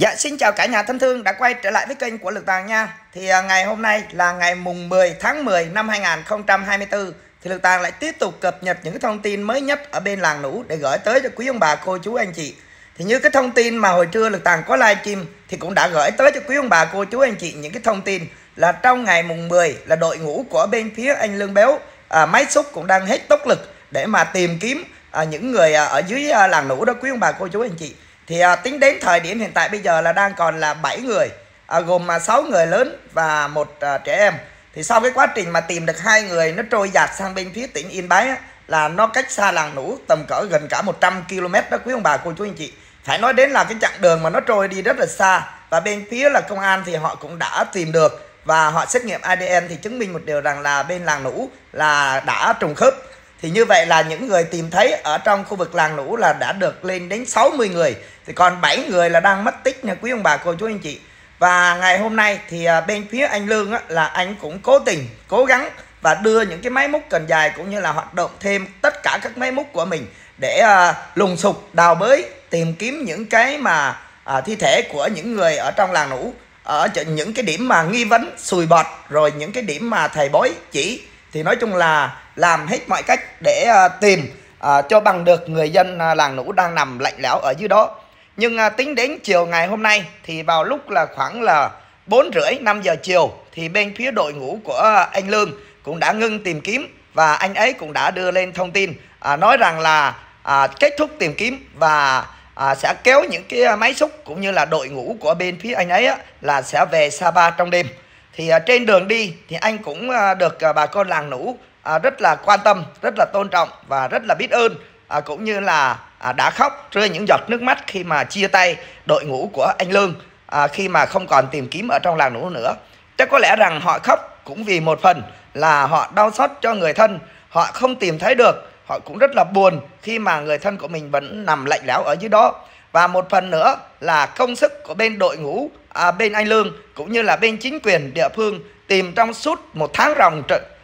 Dạ xin chào cả nhà thân thương đã quay trở lại với kênh của Lực Tàng nha. Thì à, ngày hôm nay là ngày mùng 10 tháng 10 năm 2024 Thì Lực Tàng lại tiếp tục cập nhật những cái thông tin mới nhất ở bên làng nũ Để gửi tới cho quý ông bà cô chú anh chị. Thì như cái thông tin mà hồi trưa Lực Tàng có livestream Thì cũng đã gửi tới cho quý ông bà cô chú anh chị những cái thông tin Là trong ngày mùng 10 là đội ngũ của bên phía anh Lương Béo à, Máy xúc cũng đang hết tốc lực để mà tìm kiếm à, những người à, ở dưới à, làng nũ đó quý ông bà cô chú anh chị thì à, tính đến thời điểm hiện tại bây giờ là đang còn là 7 người à, gồm mà 6 người lớn và một à, trẻ em. Thì sau cái quá trình mà tìm được hai người nó trôi dạt sang bên phía tỉnh Yên Bái á, là nó cách xa làng nũ tầm cỡ gần cả 100 km đó quý ông bà cô chú anh chị. Phải nói đến là cái chặng đường mà nó trôi đi rất là xa và bên phía là công an thì họ cũng đã tìm được và họ xét nghiệm ADN thì chứng minh một điều rằng là bên làng nũ là đã trùng khớp thì như vậy là những người tìm thấy ở trong khu vực làng lũ là đã được lên đến 60 người. Thì còn 7 người là đang mất tích nha quý ông bà cô chú anh chị. Và ngày hôm nay thì à, bên phía anh Lương á, là anh cũng cố tình cố gắng và đưa những cái máy múc cần dài cũng như là hoạt động thêm tất cả các máy múc của mình để uh, lùng sục đào bới tìm kiếm những cái mà uh, thi thể của những người ở trong làng lũ. Ở những cái điểm mà nghi vấn sùi bọt rồi những cái điểm mà thầy bói chỉ. Thì nói chung là làm hết mọi cách để uh, tìm uh, cho bằng được người dân uh, làng nũ đang nằm lạnh lẽo ở dưới đó. Nhưng uh, tính đến chiều ngày hôm nay thì vào lúc là khoảng là bốn rưỡi năm giờ chiều thì bên phía đội ngũ của anh Lương cũng đã ngưng tìm kiếm và anh ấy cũng đã đưa lên thông tin à, nói rằng là à, kết thúc tìm kiếm và à, sẽ kéo những cái máy xúc cũng như là đội ngũ của bên phía anh ấy á, là sẽ về Sapa trong đêm. Thì à, trên đường đi thì anh cũng à, được à, bà con làng nũ à, rất là quan tâm rất là tôn trọng và rất là biết ơn. À, cũng như là à, đã khóc rơi những giọt nước mắt khi mà chia tay đội ngũ của anh Lương à, khi mà không còn tìm kiếm ở trong làng nũ nữa. Chắc có lẽ rằng họ khóc cũng vì một phần là họ đau xót cho người thân. Họ không tìm thấy được họ cũng rất là buồn khi mà người thân của mình vẫn nằm lạnh lẽo ở dưới đó. Và một phần nữa là công sức của bên đội ngũ à, bên anh Lương cũng như là bên chính quyền địa phương tìm trong suốt một tháng ròng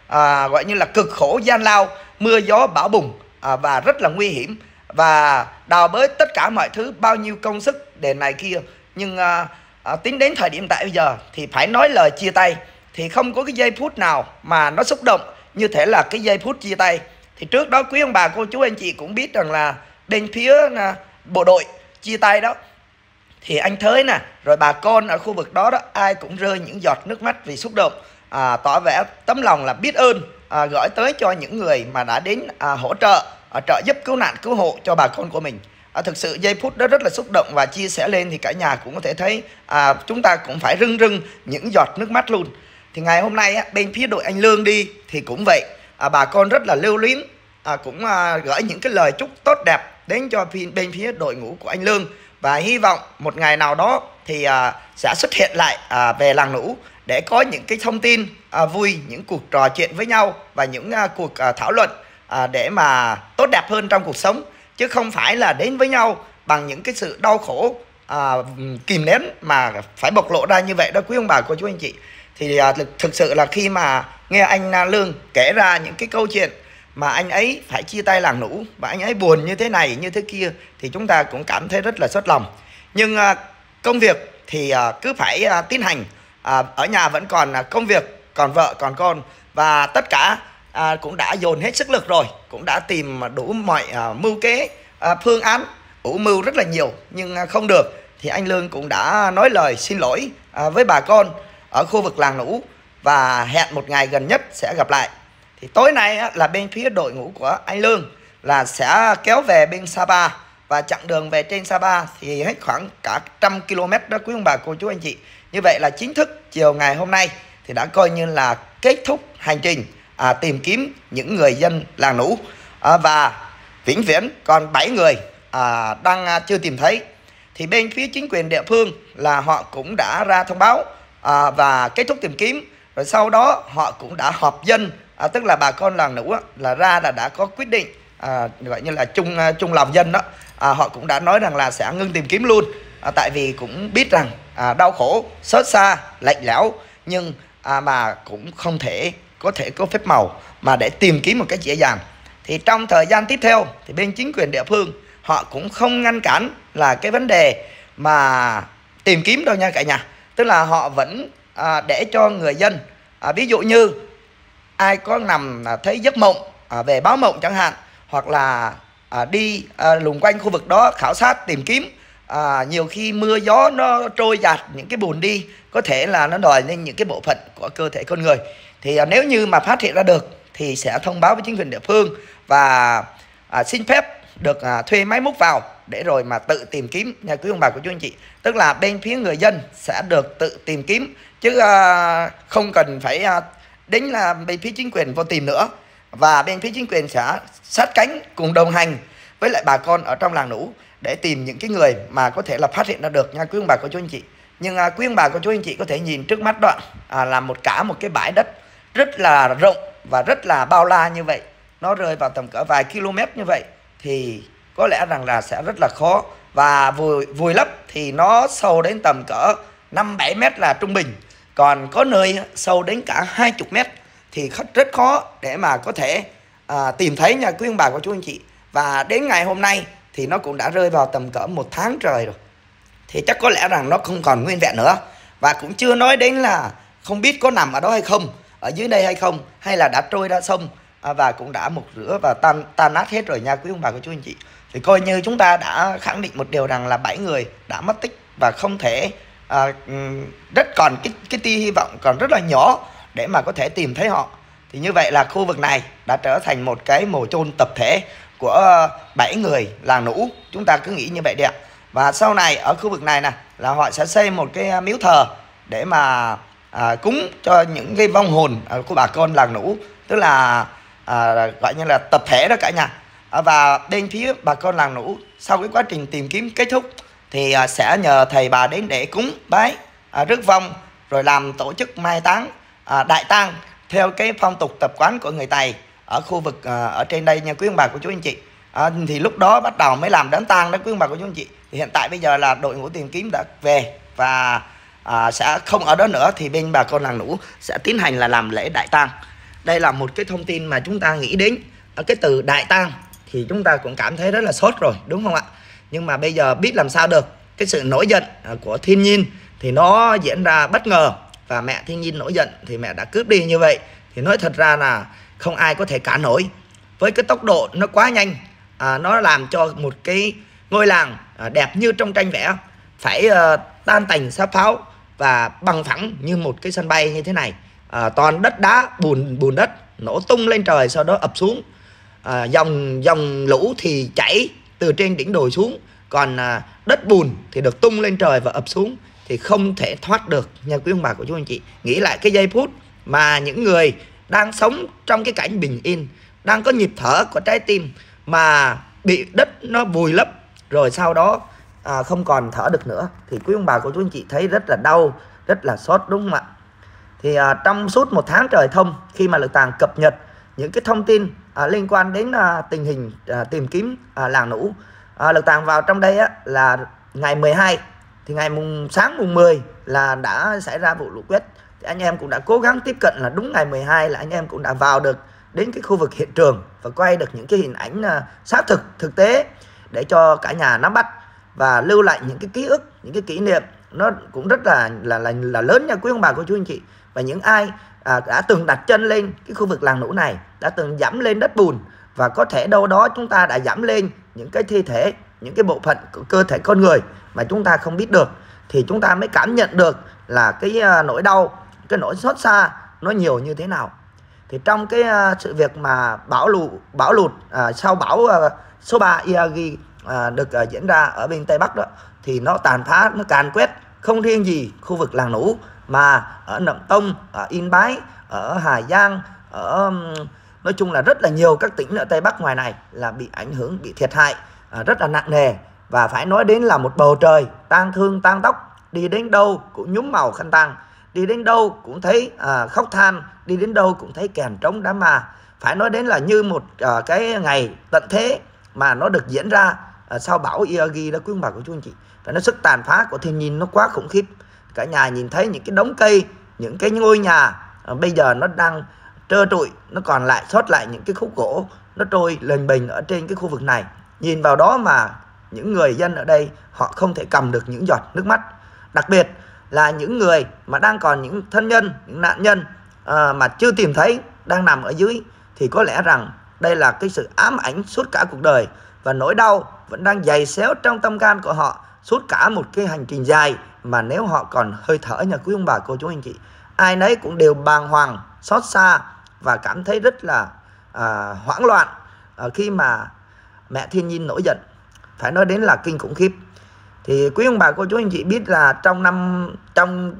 à, gọi như là cực khổ gian lao mưa gió bão bùng à, và rất là nguy hiểm. Và đào bới tất cả mọi thứ bao nhiêu công sức để này kia. Nhưng à, à, tính đến thời điểm tại bây giờ thì phải nói lời chia tay thì không có cái giây phút nào mà nó xúc động như thể là cái giây phút chia tay. Thì trước đó quý ông bà cô chú anh chị cũng biết rằng là bên phía à, bộ đội chia tay đó thì anh thới nè rồi bà con ở khu vực đó đó ai cũng rơi những giọt nước mắt vì xúc động à, tỏ vẻ tấm lòng là biết ơn à, gửi tới cho những người mà đã đến à, hỗ trợ à, trợ giúp cứu nạn cứu hộ cho bà con của mình. À, thực sự giây phút đó rất là xúc động và chia sẻ lên thì cả nhà cũng có thể thấy à, chúng ta cũng phải rưng rưng những giọt nước mắt luôn. Thì ngày hôm nay á, bên phía đội anh lương đi thì cũng vậy. À, bà con rất là lưu luyến à, cũng à, gửi những cái lời chúc tốt đẹp đến cho bên phía đội ngũ của anh lương và hy vọng một ngày nào đó thì uh, sẽ xuất hiện lại uh, về làng nũ để có những cái thông tin uh, vui những cuộc trò chuyện với nhau và những uh, cuộc uh, thảo luận uh, để mà tốt đẹp hơn trong cuộc sống. Chứ không phải là đến với nhau bằng những cái sự đau khổ à, kìm nén mà phải bộc lộ ra như vậy đó quý ông bà cô chú anh chị. Thì à, thực sự là khi mà nghe anh Lương kể ra những cái câu chuyện mà anh ấy phải chia tay làng nũ và anh ấy buồn như thế này như thế kia thì chúng ta cũng cảm thấy rất là xót lòng. Nhưng à, công việc thì à, cứ phải à, tiến hành. À, ở nhà vẫn còn công việc, còn vợ, còn con. Và tất cả cũng đã dồn hết sức lực rồi, cũng đã tìm đủ mọi mưu kế phương án, ủ mưu rất là nhiều, nhưng không được. Thì anh lương cũng đã nói lời xin lỗi với bà con ở khu vực làng nũ và hẹn một ngày gần nhất sẽ gặp lại. Thì tối nay là bên phía đội ngũ của anh lương là sẽ kéo về bên sapa và chặng đường về trên Sapa thì hết khoảng cả trăm km đó quý ông bà cô chú anh chị. Như vậy là chính thức chiều ngày hôm nay thì đã coi như là kết thúc hành trình à, tìm kiếm những người dân làng nũ. À, và vĩnh viễn còn 7 người à, đang à, chưa tìm thấy. Thì bên phía chính quyền địa phương là họ cũng đã ra thông báo à, và kết thúc tìm kiếm. Rồi sau đó họ cũng đã họp dân à, tức là bà con làng nũ á, là ra là đã có quyết định à, gọi như là chung à, chung lòng dân đó à, họ cũng đã nói rằng là sẽ ngưng tìm kiếm luôn. À, tại vì cũng biết rằng à, đau khổ xót xa lạnh lẽo nhưng à, mà cũng không thể có thể có phép màu mà để tìm kiếm một cái dễ dàng. Thì trong thời gian tiếp theo thì bên chính quyền địa phương họ cũng không ngăn cản là cái vấn đề mà tìm kiếm đâu nha cả nhà. Tức là họ vẫn à, để cho người dân à, ví dụ như ai có nằm à, thấy giấc mộng à, về báo mộng chẳng hạn hoặc là à, đi à, lùng quanh khu vực đó khảo sát tìm kiếm. À, nhiều khi mưa gió nó trôi giạt những cái bùn đi có thể là nó đòi lên những cái bộ phận của cơ thể con người. Thì à, nếu như mà phát hiện ra được thì sẽ thông báo với chính quyền địa phương và à, xin phép được à, thuê máy múc vào để rồi mà tự tìm kiếm nhà quý ông bà của chú anh chị. Tức là bên phía người dân sẽ được tự tìm kiếm chứ à, không cần phải à, đến là bên phía chính quyền vô tìm nữa và bên phía chính quyền sẽ sát cánh cùng đồng hành với lại bà con ở trong làng nũ để tìm những cái người mà có thể là phát hiện ra được nha. Quý ông bà cô chú anh chị. Nhưng à, quý ông bà cô chú anh chị có thể nhìn trước mắt đó à, là một cả một cái bãi đất rất là rộng và rất là bao la như vậy. Nó rơi vào tầm cỡ vài km như vậy thì có lẽ rằng là sẽ rất là khó. Và vùi vùi lấp thì nó sâu đến tầm cỡ 5 7 mét là trung bình. Còn có nơi sâu đến cả 20 mét thì rất khó để mà có thể à, tìm thấy nha quý ông bà của chú anh chị. Và đến ngày hôm nay thì nó cũng đã rơi vào tầm cỡ một tháng trời rồi. Thì chắc có lẽ rằng nó không còn nguyên vẹn nữa. Và cũng chưa nói đến là không biết có nằm ở đó hay không, ở dưới đây hay không, hay là đã trôi ra sông à, và cũng đã mục rửa và tan tan nát hết rồi nha quý ông bà của chú anh chị thì coi như chúng ta đã khẳng định một điều rằng là bảy người đã mất tích và không thể à, rất còn cái cái tia hy vọng còn rất là nhỏ để mà có thể tìm thấy họ. Thì như vậy là khu vực này đã trở thành một cái mồ chôn tập thể của ờ, bảy người làng nũ. Chúng ta cứ nghĩ như vậy đi ạ. Và sau này ở khu vực này nè là họ sẽ xây một cái ờ, miếu thờ để mà à, cúng cho những cái vong hồn của bà con làng nũ. Tức là à, gọi như là tập thể đó cả nhà. À, và bên phía bà con làng nũ sau cái quá trình tìm kiếm kết thúc thì à, sẽ nhờ thầy bà đến để cúng bái à, rước vong rồi làm tổ chức mai táng à, đại tang theo cái phong tục tập quán của người Tày ở khu vực à, ở trên đây nha quý ông bà của chú anh chị. À, thì lúc đó bắt đầu mới làm đám tang đó quý ông bà của chú anh chị. Thì hiện tại bây giờ là đội ngũ tìm kiếm đã về và à, sẽ không ở đó nữa thì bên bà con làng nũ sẽ tiến hành là làm lễ đại tang. Đây là một cái thông tin mà chúng ta nghĩ đến. Ở cái từ đại tang thì chúng ta cũng cảm thấy rất là sốt rồi đúng không ạ? Nhưng mà bây giờ biết làm sao được. Cái sự nổi giận à, của thiên nhiên thì nó diễn ra bất ngờ và mẹ thiên nhiên nổi giận thì mẹ đã cướp đi như vậy. Thì nói thật ra là không ai có thể cản nổi. Với cái tốc độ nó quá nhanh à, nó làm cho một cái ngôi làng à, đẹp như trong tranh vẽ phải à, tan tành sáp pháo và bằng phẳng như một cái sân bay như thế này. À, toàn đất đá bùn bùn đất nổ tung lên trời sau đó ập xuống. À, dòng dòng lũ thì chảy từ trên đỉnh đồi xuống còn à, đất bùn thì được tung lên trời và ập xuống thì không thể thoát được. Nha quý ông bà của chú anh chị nghĩ lại cái giây phút mà những người đang sống trong cái cảnh bình yên đang có nhịp thở của trái tim mà bị đất nó vùi lấp rồi sau đó à, không còn thở được nữa thì quý ông bà của chú anh chị thấy rất là đau rất là sốt đúng không ạ? Thì à, trong suốt một tháng trời thông khi mà lực tàng cập nhật những cái thông tin à, liên quan đến à, tình hình à, tìm kiếm à, làng nũ à, lực tàng vào trong đây á, là ngày 12 thì ngày mùng sáng mùng 10 là đã xảy ra vụ lũ quét. Thì anh em cũng đã cố gắng tiếp cận là đúng ngày 12 là anh em cũng đã vào được đến cái khu vực hiện trường và quay được những cái hình ảnh à, xác thực thực tế để cho cả nhà nắm bắt và lưu lại những cái ký ức những cái kỷ niệm. Nó cũng rất là là là, là lớn nha quý ông bà cô chú anh chị. Và những ai à, đã từng đặt chân lên cái khu vực làng nũ này đã từng dẫm lên đất bùn và có thể đâu đó chúng ta đã dẫm lên những cái thi thể những cái bộ phận của cơ thể con người mà chúng ta không biết được thì chúng ta mới cảm nhận được là cái à, nỗi đau cái nỗi xót xa nó nhiều như thế nào. Thì trong cái à, sự việc mà bão lụt bão lụt à, sau bão à, số 3 Iagi à, được à, diễn ra ở bên tây bắc đó thì nó tàn phá nó càn quét không riêng gì khu vực làng nũ mà ở Nậm Tông, ở Yên Bái, ở Hà Giang, ở nói chung là rất là nhiều các tỉnh ở Tây Bắc ngoài này là bị ảnh hưởng, bị thiệt hại à, rất là nặng nề và phải nói đến là một bầu trời tang thương tang tóc đi đến đâu cũng nhúm màu khăn tang đi đến đâu cũng thấy à, khóc than đi đến đâu cũng thấy kèn trống đám ma. Phải nói đến là như một à, cái ngày tận thế mà nó được diễn ra à, sau bão Iagi đó quý ông bà của chú anh chị. Và nó sức tàn phá của thiên nhiên nó quá khủng khiếp. Cả nhà nhìn thấy những cái đống cây những cái ngôi nhà à, bây giờ nó đang trơ trụi nó còn lại sót lại những cái khúc gỗ nó trôi lềnh bình ở trên cái khu vực này nhìn vào đó mà những người dân ở đây họ không thể cầm được những giọt nước mắt. Đặc biệt là những người mà đang còn những thân nhân những nạn nhân à, mà chưa tìm thấy đang nằm ở dưới thì có lẽ rằng đây là cái sự ám ảnh suốt cả cuộc đời và nỗi đau vẫn đang dày xéo trong tâm can của họ suốt cả một cái hành trình dài mà nếu họ còn hơi thở nhà quý ông bà cô chú anh chị. Ai nấy cũng đều bàng hoàng xót xa và cảm thấy rất là à, hoảng loạn à, khi mà mẹ thiên nhiên nổi giận. Phải nói đến là kinh khủng khiếp. Thì quý ông bà cô chú anh chị biết là trong năm trong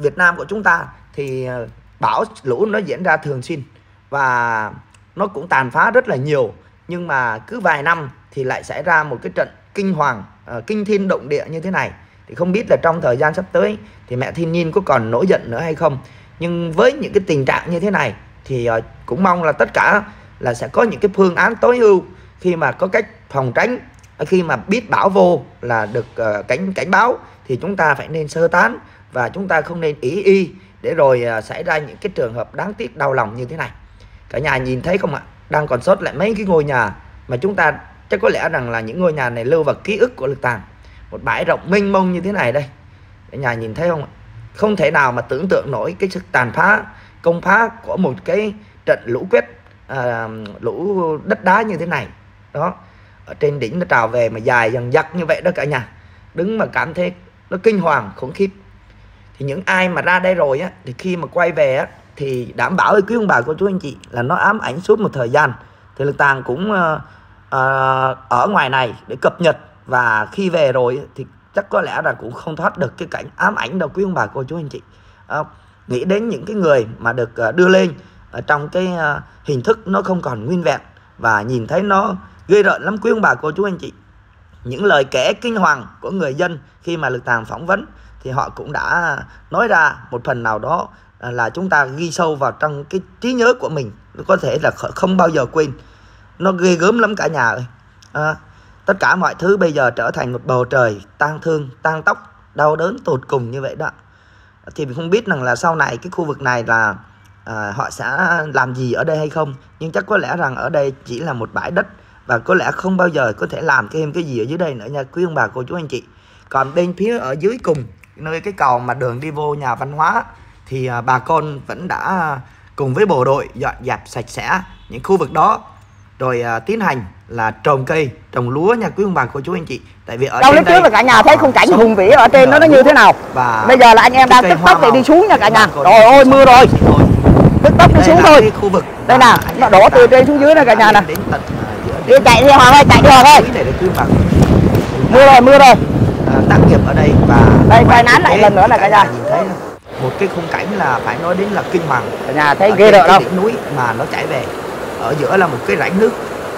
Việt Nam của chúng ta thì ờ, bão lũ nó diễn ra thường xuyên và nó cũng tàn phá rất là nhiều. Nhưng mà cứ vài năm thì lại xảy ra một cái trận kinh hoàng uh, kinh thiên động địa như thế này. Thì không biết là trong thời gian sắp tới thì mẹ thiên nhiên có còn nổi giận nữa hay không. Nhưng với những cái tình trạng như thế này thì uh, cũng mong là tất cả là sẽ có những cái phương án tối ưu khi mà có cách phòng tránh khi mà biết bão vô là được uh, cảnh cảnh báo thì chúng ta phải nên sơ tán và chúng ta không nên ý y để rồi uh, xảy ra những cái trường hợp đáng tiếc đau lòng như thế này. Cả nhà nhìn thấy không ạ? Đang còn sót lại mấy cái ngôi nhà mà chúng ta chắc có lẽ rằng là những ngôi nhà này lưu vào ký ức của lực tàng. Một bãi rộng mênh mông như thế này đây. Cả nhà nhìn thấy không ạ? Không thể nào mà tưởng tượng nổi cái sức tàn phá công phá của một cái trận lũ quét uh, lũ đất đá như thế này đó. Ở trên đỉnh nó trào về mà dài dần dặc như vậy đó cả nhà. Đứng mà cảm thấy nó kinh hoàng khủng khiếp. Thì những ai mà ra đây rồi á thì khi mà quay về á thì đảm bảo với quý ông bà cô chú anh chị là nó ám ảnh suốt một thời gian. Thì lực tàng cũng uh, uh, ở ngoài này để cập nhật. Và khi về rồi thì chắc có lẽ là cũng không thoát được cái cảnh ám ảnh đâu quý ông bà cô chú anh chị. Uh, nghĩ đến những cái người mà được uh, đưa lên ở trong cái uh, hình thức nó không còn nguyên vẹn. Và nhìn thấy nó ghê rợn lắm. Quý ông bà cô chú anh chị. Những lời kể kinh hoàng của người dân khi mà lực tàng phỏng vấn thì họ cũng đã nói ra một phần nào đó à, là chúng ta ghi sâu vào trong cái trí nhớ của mình. Có thể là không bao giờ quên. Nó ghê gớm lắm cả nhà ơi. À, tất cả mọi thứ bây giờ trở thành một bầu trời tan thương tan tóc đau đớn tột cùng như vậy đó. Thì mình không biết rằng là sau này cái khu vực này là à, họ sẽ làm gì ở đây hay không. Nhưng chắc có lẽ rằng ở đây chỉ là một bãi đất và có lẽ không bao giờ có thể làm thêm cái gì ở dưới đây nữa nha. Quý ông bà cô chú anh chị. Còn bên phía ở dưới cùng nơi cái cầu mà đường đi vô nhà văn hóa thì à, bà con vẫn đã cùng với bộ đội dọn dẹp sạch sẽ những khu vực đó. Rồi à, tiến hành là trồng cây trồng lúa nha quý ông bà cô chú anh chị. Tại vì ở đâu lúc trước là cả nhà thấy khung cảnh hùng vĩ ở trên nó nó như thế nào? Và bây giờ là anh em đang tức tốc để đi xuống nha cả nhà. rồi ôi mưa rồi. tức tốc đi xuống thôi. khu vực đây nè nó đổ từ trên xuống dưới này cả nhà nè đi chạy đi hoàng ơi chạy đi hoàng ơi mưa rồi mưa rồi. Tác nghiệp ở đây và đây quay nán lại lần nữa là cả nhà. nhìn thấy một cái khung cảnh là phải nói đến là kinh hoàng. Cả nhà thấy ghê rợn không? núi mà nó chảy về. Ở giữa là một cái rãnh nước.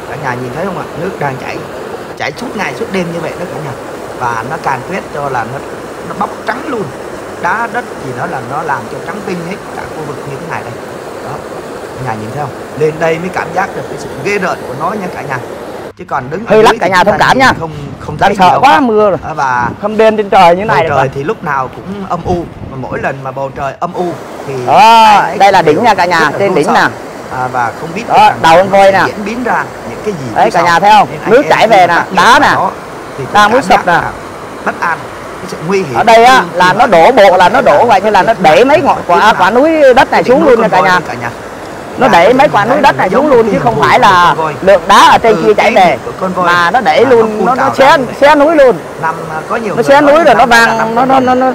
Cả nhà nhìn thấy không ạ? Nước đang chảy chảy suốt ngày suốt đêm như vậy đó cả nhà. Và nó càn quét cho là nó nó bóc trắng luôn. Đá đất gì đó là nó làm cho trắng tinh hết cả khu vực như thế này đây. Đó nhà nhìn thấy không? Lên đây mới cảm giác được cái sự ghê rợn của nó nha cả nhà. Chứ còn đứng hơi lắc cả nhà thông cảm nha. không không đang sợ quá mưa rồi. Và không đêm trên trời như này trời thì lúc nào cũng âm u. Mà mỗi lần mà bầu trời âm u thì đó, đây là đỉnh nha cả nhà trên đỉnh nè. À, và không biết đó, đầu con voi nè. diễn biến ra những cái gì đấy cả nhà thấy không? Nước chảy về nè đá nè. đang muốn sụp nè. bất an cái sự nguy hiểm ở đây á là nó đổ bộ là nó đổ vậy như là nó để mấy ngọn quả quả núi đất này xuống luôn nha cả nhà nó để mấy quả núi đất này xuống luôn chứ không phải là lượng đá ở trên kia chảy về. mà nó để luôn nó nó xé xé núi luôn. Nó xé núi rồi nó vàng nó nó nó nó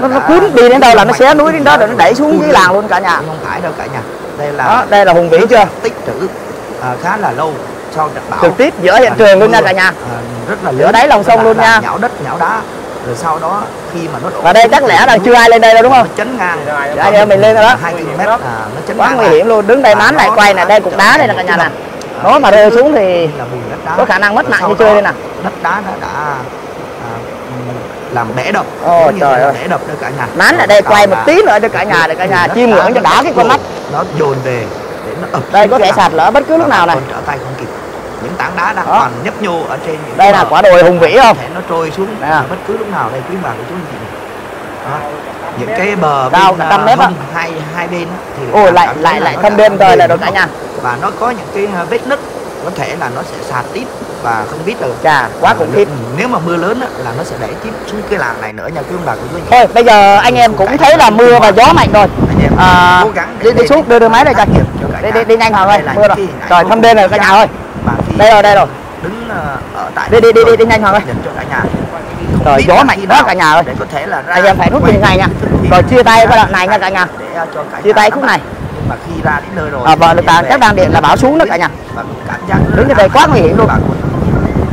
nó, nó cuốn đi đến đâu là nó xé núi đến đó rồi nó đẩy xuống dưới làng luôn cả nhà. không phải đâu cả nhà. Đây là đó, đây là hùng vĩ chưa? tích trữ à, khá là lâu sau trận bão trực tiếp giữa hiện trường luôn nha cả nhà. à, rất là lớn. giữa đáy lòng sông luôn nha. nhão đất nhão đá rồi sau đó khi mà nó đổ và đây chắc lẽ là chưa ai lên đây đâu đúng không? chấn ngang. Dạ giờ mình lên rồi đó. Hai km à, nó chấn quá nguy hiểm luôn đứng đây mán lại quay nè đây cục đá đây là cả nhà nè. Nó mà rơi xuống thì có khả năng mất mạng như chơi đây nè. đất đá đã, đã à, làm bể đập. Ồ, trời ơi. bể đập đó cả nhà. Mán lại đây quay một tí nữa cho cả nhà để cả nhà chiêm ngưỡng cho đá cái con mắt. nó dồn về để nó ập đây có thể sạt lở bất cứ lúc nào này trở tay không kịp những tảng đá đang còn nhấp nhô ở trên những đây là quả đồi hùng vĩ không? Thể nó trôi xuống à. bất cứ lúc nào. Đây quý bà của chú anh chị. Đó. những cái bờ cao bên, trăm mét hông, hai hai bên thì ôi lại lại lại thâm đêm trời là đó cả nhà và nó có những cái vết nứt có thể là nó sẽ sạt tít và không biết được. Chà quá khủng khiếp. nếu mà mưa lớn á, là nó sẽ đẩy tiếp xuống cái làng này nữa nha quý ông bà chị. Thôi bây giờ anh em cũng thấy là mưa và gió mạnh rồi. À, cố gắng để đi đi xuống đưa đưa máy đây cả đi đi đi nhanh ơi Đây là mưa rồi. cái hình ảnh rồi rồi cả nhà ơi mà khi đây rồi đây rồi đứng ờ, ở tại Đi, đi, đi, đi, đi nhanh Hoàng ơi. cho cả nhà biết gió mạnh quá cả nhà ơi. để có thể là ra Anh em phải rút như này nha. Rồi chia tay cái đoạn này nha cả nhà. ờ, Chia tay khúc này. mà khi ra đến nơi rồi À, vợ lực tàn về chắc đang điện là báo xuống đó cả nhà. Đứng như vậy quá nguy hiểm luôn.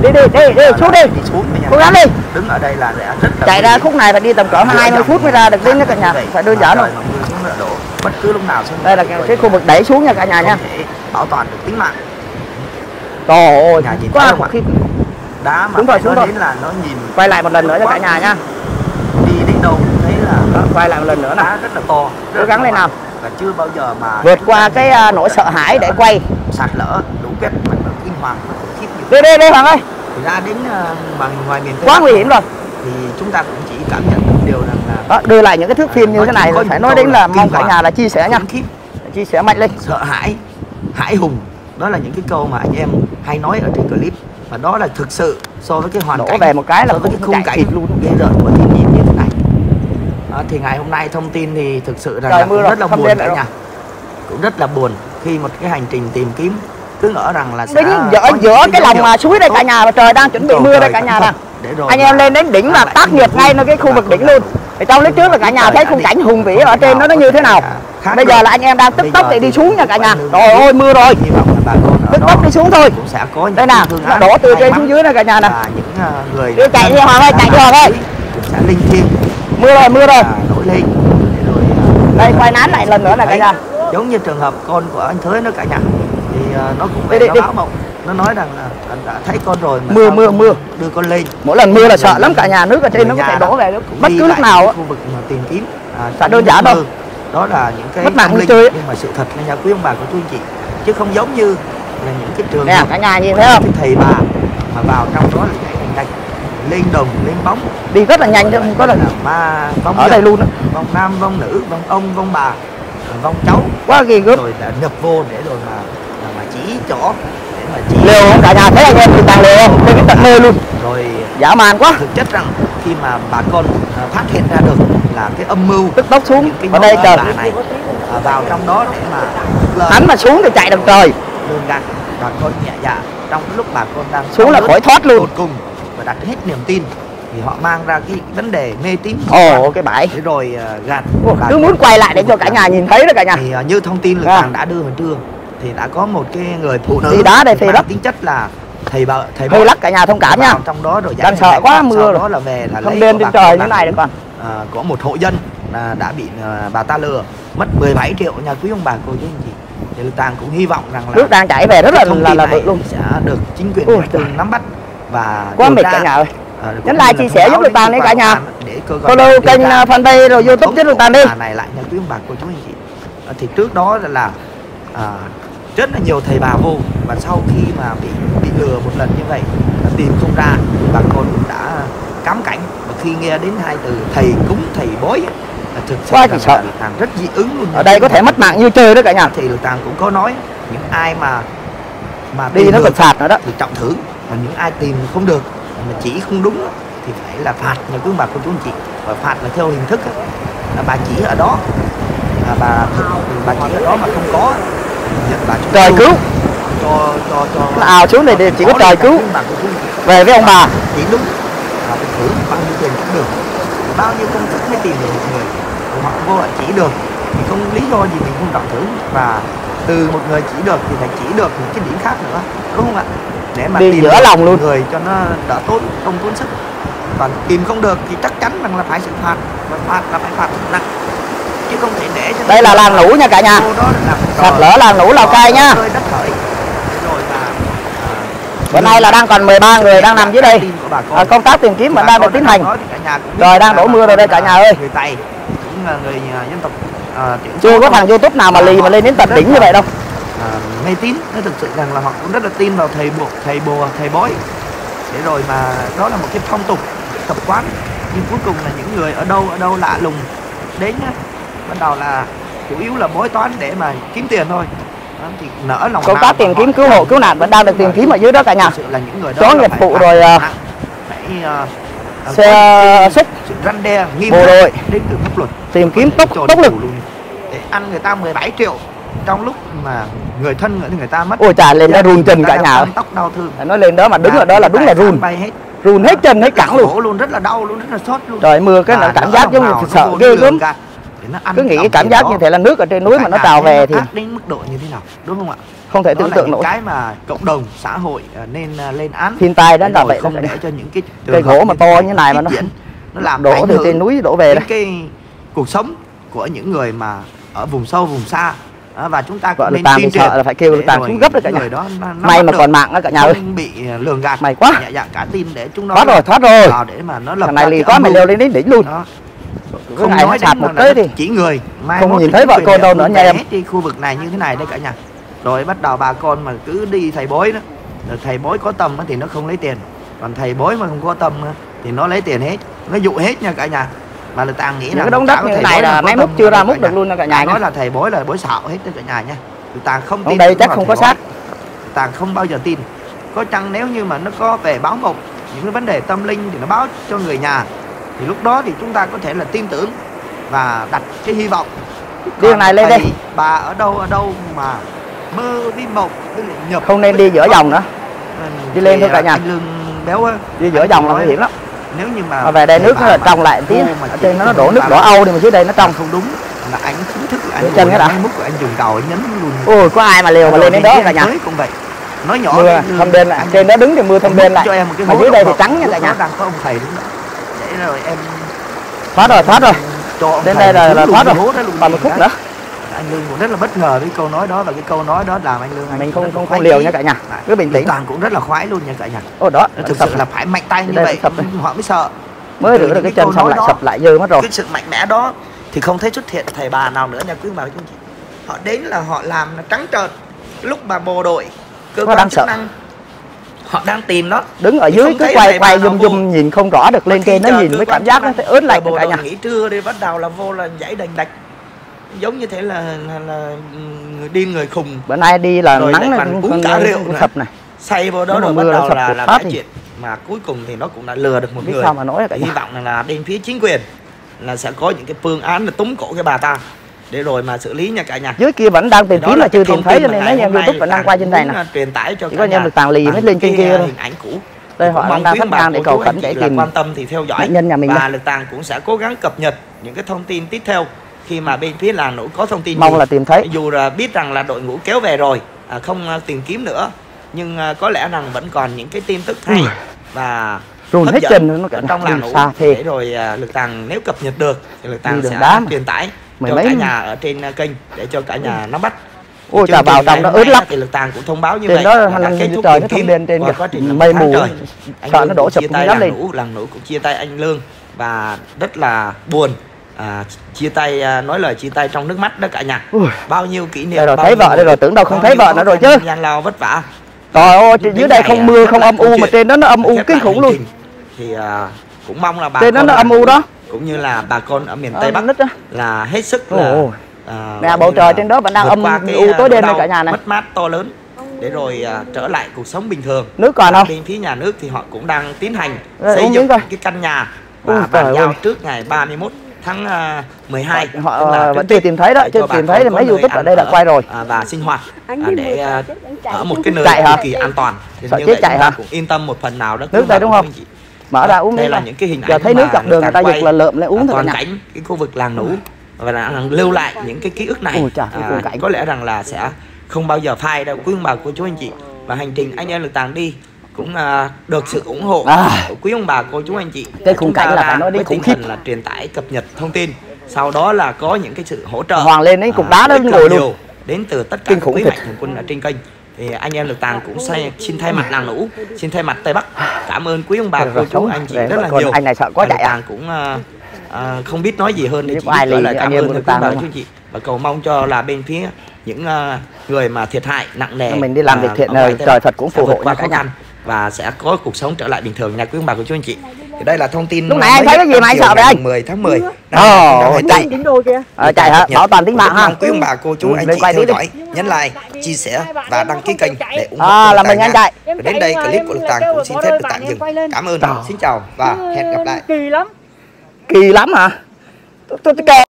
đi đi đi đi xuống đi cố gắng đi đứng ở đây là rất là chạy ra khúc này phải đi tầm cỡ 20 phút mới ra được đến cả nhà phải đơn giản luôn bất cứ lúc nào xuống đây là cái, khu vực đẩy xuống nha cả nhà nha bảo toàn được tính mạng trời ơi Nhà nhìn quá khủng khiếp đá mà Đúng rồi, nói rồi. là nó nhìn quay lại một lần nữa cho cả nhà nha đi đến đâu cũng thấy là Đó, quay lại một lần nữa nè đá rất là to rất Cố gắng lên nào. và chưa bao giờ mà vượt qua cái à, nỗi sợ hãi để quay. sạt lở lũ quét mà nó kinh hoàng nó khủng khiếp như đi đi đi hoàng ơi. Thì ra đến uh, bằng ngoài miền Tây quá nguy hiểm rồi. thì chúng ta cũng chỉ cảm nhận được điều rằng là đó đưa lại những cái thước phim như thế này phải nói đến là mong cả nhà là chia sẻ nha. chia sẻ mạnh lên. Sợ hãi hãi hùng đó là những cái câu mà anh em hay nói ở trên clip. Và đó là thực sự so với cái hoàn đổ cảnh về một cái là so với cái khung cảnh luôn. ghê rợn của thiên nhiên như thế này. Đó, thì ngày hôm nay thông tin thì thực sự rằng là cũng rồi, rất là buồn cả nhà cũng rất là buồn khi một cái hành trình tìm kiếm cứ ngỡ rằng là sẽ đứng giữa giữa cái lòng mà suối đây cả nhà và trời đang chuẩn bị mưa đây cả nhà nè rồi anh em lên đến đỉnh là tác nghiệp ngay nơi cái khu vực đỉnh luôn. Thì trong lúc trước là cả nhà thấy khung cảnh hùng vĩ ở trên nó nó như thế nào bây giờ là anh em đang tức tốc để đi xuống nha cả nhà. trời ơi mưa rồi. Tức tốc đi xuống thôi. cũng sẽ có đây nè án đổ từ trên xuống dưới này cả nhà nè những ờ, người Đi chạy đi Hoàng ơi, chạy đi Hoàng ơi. sẽ linh thiêng. Mưa rồi mưa rồi. Nổi lên. Rồi ờ, đây quay nán lại lần nữa này cả nhà. giống như trường hợp con của anh Thới nó cả nhà. Thì ờ, nó cũng Đi, đi, báo mộng. Nó nói rằng là anh đã thấy con rồi mà Mưa, mưa, mưa. đưa con lên. Mỗi lần mưa là sợ lắm cả nhà. Nước ở trên nó có thể đổ về bất cứ lúc nào á. khu vực mà tìm kiếm. À, đơn giản mơ. Đó là những cái tâm linh, chơi nhưng mà sự thật là nhà quý ông bà của chú anh chị. Chứ không giống như là những cái trường nè hợp cả nhà nhìn thấy không cái thầy bà mà vào trong đó là chạy nhanh lên đồng lên bóng. Đi rất là nhanh chứ không có là ma vong ở nhân, đây luôn á. vong nam vong nữ vong ông vong bà vong cháu. Quá ghi gớm. Rồi đã nhập vô để rồi mà mà, mà chỉ chỗ để mà chỉ liều không? Cả nhà thấy anh em thì càng liều không? Trên cái tận mê luôn. Rồi dã man quá. thực chất rằng khi mà bà con à, phát hiện ra được là cái âm mưu tức tốc xuống. ở đây bà trời. này à, vào trong đó để mà hắn mà xuống thì chạy được trời lường gạt bà con nhẹ dạ trong cái lúc bà con đang xuống là khỏi thoát luôn. cùng và đặt hết niềm tin thì họ mang ra cái vấn đề mê tín ồ cái bãi. Để rồi à, gạt bà cứ muốn quay lại để cho cả nhà nhìn thấy đó cả nhà. Thì à, như thông tin lực tàng đã đưa hồi trưa thì đã có một cái người phụ nữ Đi đá đây phê tính chất là thầy bà thầy bói lắc cả nhà thông cảm nha. trong đó rồi Đang sợ quá, mưa rồi. đó là về là không lên trên bà trời như bà này được còn à, có một hộ dân là đã bị à, bà ta lừa mất 17 triệu. Nhà quý ông bà cô chú anh chị. Thì lực tàng cũng hy vọng rằng là nước đang chảy về rất là thông là tin là này luôn. sẽ được chính quyền Ui, nắm bắt và quá mệt cả nhà ơi. À, Nhấn like, chia sẻ giúp Lực Tàng cơ đi cả nhà. follow kênh fanpage rồi youtube chứ Lực Tàng đi. này lại nhà quý ông bà cô chú anh chị. À, thì trước đó là, à, rất là nhiều thầy bà vô. Và sau khi mà bị bị lừa một lần như vậy à, tìm không ra. Bà con cũng đã cám cảnh khi nghe đến hai từ thầy cúng thầy bói là thực sự Quá chỉ sợ. là Tàng rất dị ứng luôn. Ở đây có thể mất mạng như chơi đó cả nhà. Thì Lực Tàng cũng có nói những ai mà mà đi nó được còn phạt nữa đó. thì trọng thưởng và những ai tìm không được mà chỉ không đúng thì phải là phạt nhà quý bà cô chú anh chị. Và phạt là theo hình thức là bà chỉ ở đó à, bà bà chỉ ở đó mà không có. Bà trời cứu. Cho cho cho nó ào xuống này thì chỉ có trời cứu. về với ông bà. Chỉ đúng à, được thưởng bao nhiêu tiền cũng được bao nhiêu công sức mới tìm được một người? Họ vô họ chỉ được. Thì không lý do gì mình không trọng thưởng và từ một người chỉ được thì phải chỉ được những cái điểm khác nữa. Đúng không ạ? Để mà Đi tìm giữa lòng luôn. người cho nó đỡ tốn không tốn sức. Còn tìm không được thì chắc chắn rằng là phải xử phạt. Và phạt là phải phạt nặng. Chứ không thể để cho đây là làng lũ nha cả nhà. Sạt lở làng lũ lào cai nha. mà à, bữa nay là đang còn 13 người đang nằm dưới đây bà con. à, công tác tìm kiếm vẫn đang được tiến hành. Rồi, đang đổ mưa rồi đây cả nhà ơi. người Tây cũng là người à, dân tộc à, số chưa có thằng youtube nào mà lì mà lên đến tận đỉnh như vậy đâu. À, mê tín nó thực sự rằng là họ cũng rất là tin vào thầy buộc thầy bùa thầy bói. Để rồi mà đó là một cái phong tục tập quán nhưng cuối cùng là những người ở đâu ở đâu lạ lùng đến nhá ban đầu là chủ yếu là bói toán để mà kiếm tiền thôi. Đó, thì nỡ lòng công tác tìm kiếm cứu hộ cứu nạn vẫn đang được tìm kiếm ở dưới đó cả nhà. Là nghiệp vụ rồi, à, ờ, ờ, xe xúc. răn đe nghiêm bộ đội đến từ pháp luật. tìm kiếm tốc tốc lực. để ăn người ta 17 triệu. Trong lúc mà người thân người, người ta mất ôi trời lên đó run chân cả nhà tóc đau thương. Nó lên đó mà đứng ở đó là đúng là run. run hết chân hết cẳng luôn. luôn rất là đau luôn rất là sốt luôn. Trời mưa cái nó cảm giác giống như sợ ghê gớm. cứ nghĩ cảm giác như thế là nước ở trên núi mà nó trào về thì đến mức độ như thế nào? Đúng không ạ không thể đó tưởng tượng nổi. cái mà cộng đồng xã hội ờ, nên ờ, lên án. Thiên tai đó là vậy không để cho những cái cây gỗ mà to như này mà nó diễn, nó làm đổ từ trên núi đổ về đây cái cuộc sống của những người mà ở vùng sâu vùng xa. Và chúng ta cũng nên tuyên truyền là phải kêu là để tàn rồi xuống gấp đấy cả nhà. đó nó- nó may mà được, còn mạng đó cả nhà ơi. bị ờ, lường gạt. May quá. nhẹ dạng cả tin để chúng nó thoát rồi thoát rồi. vào để mà nó lập này lì quá mày leo lên đến đỉnh luôn. Đó. Không nói sạt một nó thì chỉ người mai không nhìn thấy vợ địa đâu nữa nha em. khu vực này như thế này đây cả nhà rồi bắt đầu bà con mà cứ đi thầy bói đó. Rồi thầy bói có tâm thì nó không lấy tiền. Còn thầy bói mà không có tâm thì nó lấy tiền hết. Nó dụ hết nha cả nhà. Mà là tàng nghĩ là cái đống đất như thế này là mấy múc chưa ra múc được luôn nha cả nhà nói là thầy bói là bói xạo hết đó cả nhà nha. Tàng không tin đây chắc không có xác. tàng không bao giờ tin. Có chăng nếu như mà nó có về báo mộng những cái vấn đề tâm linh thì nó báo cho người nhà thì lúc đó thì chúng ta có thể là tin tưởng và đặt cái hy vọng. Đi Còn này lên đây. bà ở đâu ở đâu mà mơ với mộng với lại nhập không nên đi giữa dòng nữa. Ừ, đi lên thì, thôi cả à, nhà. anh lương béo á đi giữa dòng là nguy hiểm lắm. Nếu như mà mà về đây nước nó trong lại tí. ở trên nó đổ nước đỏ âu đi mà dưới đây nó trong. Không đúng. Là anh chính thức là anh chân cái đã. anh múc rồi anh dùng đầu anh nhấn luôn. Ôi có ai mà liều mà lên đến đó cả nhà? cũng vậy. Nói nhỏ mưa thâm bên lại trên đó đứng thì mưa thâm bên múc lại cho em một cái mà dưới đây thì trắng nha cả nhà. đang có ông thầy đó. Để rồi em thoát rồi thoát rồi. đến đây là, thoát rồi. còn một đi cái. nữa anh lương cũng rất là bất ngờ với câu nói đó và cái câu nói đó làm anh lương anh mình không không không liều nha cả nhà. Cứ bình tĩnh. Toàn cũng rất là khoái luôn nha cả nhà. Ô đó. Thực sự là phải mạnh tay như vậy họ mới sợ. Mới rửa được cái chân xong lại sập lại dơ mất rồi. cái sự mạnh mẽ đó thì không thấy xuất hiện thầy bà nào nữa nha quý bà anh chị. Họ đến là họ làm là trắng trợn. Lúc mà bộ đội cơ quan đang chức sợ. năng họ đang tìm nó. Đứng ở dưới cứ quay quay zoom zoom nhìn không rõ được lên trên nó nhìn với cảm giác nó ớt lạnh cả nhà. nghỉ trưa đi bắt đầu là vô là dãy đành đạch giống như thế là là, là người điên người khùng. Bữa nay đi là Rồi nắng nó cũng uống cả rượu nữa. sập này. Say vào đó Nếu rồi bắt nó đầu là là phát cái thì- chuyện. Mà cuối cùng thì nó cũng đã lừa được một biết người. sao mà nói cả hy vọng là bên phía chính quyền là sẽ có những cái phương án là túm cổ cái bà ta. Để rồi mà xử lý nha cả nhà. Dưới kia vẫn đang tìm kiếm là mà chưa tìm thấy cho nên hôm nay youtube vẫn đang quay trên này nè. à, truyền tải cho Chỉ có nhân lực tàng lì mới lên trên kia à, thôi. hình ảnh cũ. Đây họ đang đang nhang để cầu anh để tìm quan tâm thì theo dõi. nhân nhà mình và lực tàng cũng sẽ cố gắng cập nhật những cái thông tin tiếp theo khi mà bên phía làng nổi có thông tin mong gì. là tìm thấy dù là biết rằng là đội ngũ kéo về rồi à, không à, tìm kiếm nữa nhưng à, có lẽ rằng vẫn còn những cái tin tức hay và hấp hết chân nó cả trong làng xa phê để rồi à, lực tàng nếu cập nhật được thì lực tàng sẽ đá truyền tải Mười cho mấy- cả nhà ở trên à, kênh để cho cả nhà nắm bắt ôi trình vào trong nó ướt lắm thì lực tàng cũng thông báo như trên vậy đó là là kết thúc trời nó thông bên trên kìa. quá trình Mây mù. trời. Anh Sợ nó đổ dám làng lên. nũ làng nũ cũng chia tay anh lương và rất là buồn à, chia tay à, nói lời chia tay trong nước mắt đó cả nhà. Ui. bao nhiêu kỷ niệm Đây rồi, thấy vợ đây rồi, tưởng đâu không thấy vợ nữa rồi chứ. gian lao vất vả. Trời ơi dưới đây không à, mưa không âm u mà trên đó nó âm u kinh khủng luôn. thì à, cũng mong là bà trên đó nó âm u đó. cũng như là bà con ở miền Ờ, tây bắc đó. là hết sức là à, Nè, bầu trời trên đó vẫn đang âm u à, tối đêm nỗi đây cả nhà này. mất mát to lớn. Để rồi à, trở lại cuộc sống bình thường. Nước còn không? bên phía nhà nước thì họ cũng đang tiến hành Đây, xây dựng cái căn nhà và bàn giao trước ngày 31 tháng à, 12 Họ, tức là ờ, vẫn chưa tìm thấy đó, chưa tìm thấy thì có mấy nơi YouTube ở đây đã ở, quay rồi. à, và sinh hoạt Anh à, để chạy ở một cái nơi Chạy hả? cực kỳ an toàn. Thì Sợ như chết vậy chạy hả? cũng yên tâm một phần nào đó Nước đây đúng không? mở ra uống đây là những cái hình ảnh giờ thấy nước dọc đường người ta dục là lượm lấy uống toàn cảnh cái khu vực làng nũ. Và là lưu lại những cái ký ức này. Ôi à, có lẽ rằng là sẽ không bao giờ phai đâu. Quý ông bà cô chú anh chị. Và hành trình anh em lực tàng đi cũng à, được sự ủng hộ À. của quý ông bà cô chú anh chị. Cái khung cảnh là phải nói tinh khủng khiếp. là truyền tải cập nhật thông tin. Sau đó là có những cái sự hỗ trợ. Hoàng lên đến cục đá đó là ngồi luôn. đến từ tất cả các quý mạnh thường quân ở trên kênh. Thì anh em lực tàng cũng say, xin thay mặt làng nũ xin thay mặt tây bắc. Cảm ơn quý ông bà cô chú anh chị rất là nhiều. anh này sợ quá chạy à? cũng à, à, không biết nói gì hơn để Biết chỉ lời thì cảm ơn cho quý bà chú anh chị. Và cầu mong cho là bên phía những à, người mà thiệt hại nặng nề Mình đi làm à, việc thiện, trời Phật cũng phù hộ cả khó khăn và sẽ có cuộc sống trở lại bình thường nha quý ông bà cô chú anh chị thì đây là thông tin Lúc nãy anh thấy cái gì mà anh sợ vậy anh? 10 tháng 10 năm Ồ, 2024. chạy. Chính đồ kìa. Ờ, chạy hả? Bảo toàn tính mạng ha. Quý ông bà cô chú Ừ, anh chị quay theo dõi, nhấn like, chia sẻ và đăng ký kênh để ủng hộ À, là mình anh nha. chạy. Đến đây clip của Lực Tàng cũng xin phép được tạm dừng. Cảm ơn, xin chào và hẹn gặp lại. Kỳ lắm. Kỳ lắm hả? Tôi, tôi,